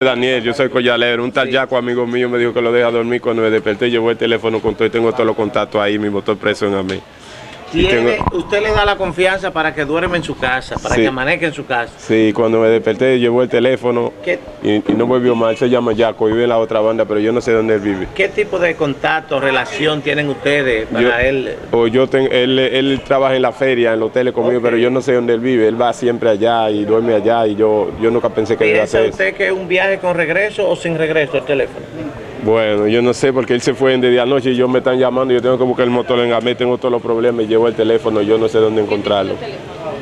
Daniel, yo soy collalero. Un tal Yaco, amigo mío, me dijo que lo deja dormir. Cuando me desperté, llevó el teléfono con todo y tengo todos los contactos ahí. Mi motor preso en a mí. Tiene- tengo- Usted le da la confianza para que duerma en su casa, para Sí. que amanezca en su casa. Sí, cuando me desperté, llevó el teléfono ¿Qué, y, y no volvió mal. Se llama Yaco, vive en la otra banda, pero yo no sé dónde él vive. qué tipo de contacto, relación tienen ustedes para Yo- él? O yo él, él trabaja en la feria, en los hoteles conmigo, Ok. pero yo no sé dónde él vive. Él va siempre allá y duerme allá y yo, yo nunca pensé que iba a ¿Piensa hacer eso. usted que es un viaje con regreso o sin regreso el teléfono? Bueno, yo no sé porque él se fue desde anoche y yo me están llamando. Yo tengo que buscar el motor en Gamé, tengo todos los problemas. Llevo el teléfono, yo no sé dónde encontrarlo.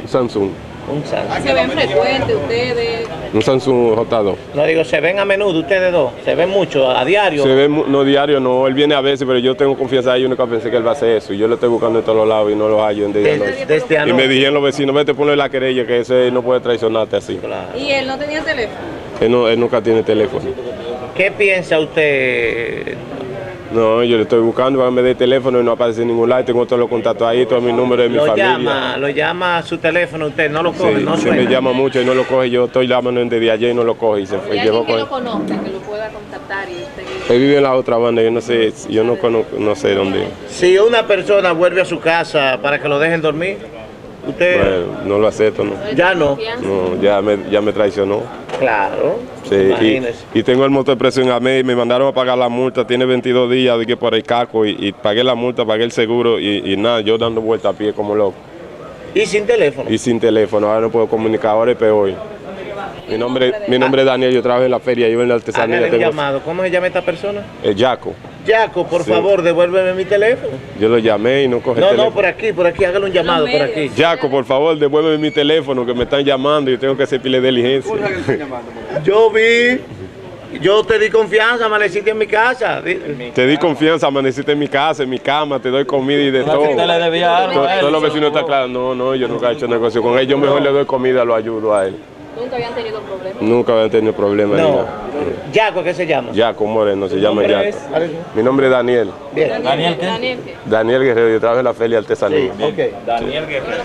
Un Samsung, Un Samsung. Se ven frecuentes ustedes. un Samsung J2. No digo, se ven a menudo ustedes dos, se ven mucho a diario. Se ve, mu- no diario, no, él viene a veces, pero yo tengo confianza ahí, yo nunca pensé que él va a hacer eso. Y yo lo estoy buscando en todos los lados y no lo hallo en día de Desde, noche. desde Y me anoche. dijeron los vecinos, vete, ponle la querella, que ese no puede traicionarte así. Claro. Y él no tenía teléfono. Él, no- él nunca tiene teléfono. ¿Qué piensa usted? No, yo le estoy buscando, para que me dé teléfono y no aparece en ningún lado. Tengo todos los contactos ahí, todos mis números de mi Lo familia. llama, lo llama a su teléfono, usted no lo coge, Sí, no se me suena. llama mucho y no lo coge. Yo estoy llamando desde ayer y no lo coge y se fue. Y Llevó alguien que con- lo conozca, que lo pueda contactar y usted. Él vive en la otra banda, yo no sé, yo no conozco, no sé dónde. Si una persona vuelve a su casa para que lo dejen dormir, usted Bueno, no lo acepto, no. ya no. No, ya me, ya me traicionó. Claro. Sí, y, tengo el motor preso en AME y me mandaron a pagar la multa, tiene 22 días de que por el caco y, y pagué la multa, pagué el seguro y, y nada, yo dando vuelta a pie como loco. Y sin teléfono. Y sin teléfono, ahora no puedo comunicar, ahora es peor. Mi nombre, mi nombre es Daniel, yo trabajo en la feria, yo en la artesanía tengo llamado. ¿Cómo se llama esta persona? el Yaco. Jaco, por Sí. favor, devuélveme mi teléfono. Yo lo llamé y no coge No, el no, por aquí, por aquí, hágale un llamado, por aquí. Yaco, por favor, devuélveme mi teléfono que me están llamando y yo tengo que hacer pile de diligencia. Yo vi, yo te di confianza, amaneciste en mi casa. Te di confianza, amaneciste en mi casa, en mi cama, te doy comida y de todo. usted le debía algo To- a él. Todos los vecinos están claros. No, no, yo nunca he hecho negocio con él. Yo mejor le doy comida, lo ayudo a él. Nunca habían tenido problemas. Nunca habían tenido problemas. No. Jaco, ¿qué se llama? Yaco Moreno, se llama Yaco. Mi nombre es Daniel. Bien. Daniel, ¿qué? Daniel, ¿qué? Daniel Guerrero, yo trabajo en la feria artesanía. Ok. Daniel Guerrero.